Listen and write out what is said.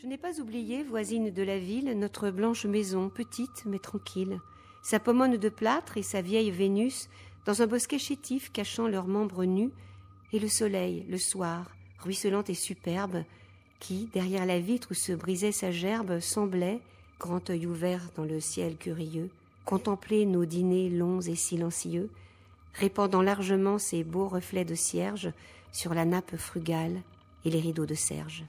Je n'ai pas oublié, voisine de la ville, notre blanche maison, petite mais tranquille, sa pomone de plâtre et sa vieille Vénus, dans un bosquet chétif cachant leurs membres nus, et le soleil, le soir, ruisselant et superbe, qui, derrière la vitre où se brisait sa gerbe, semblait, grand œil ouvert dans le ciel curieux, contempler nos dîners longs et silencieux, répandant largement ses beaux reflets de cierge sur la nappe frugale et les rideaux de serge.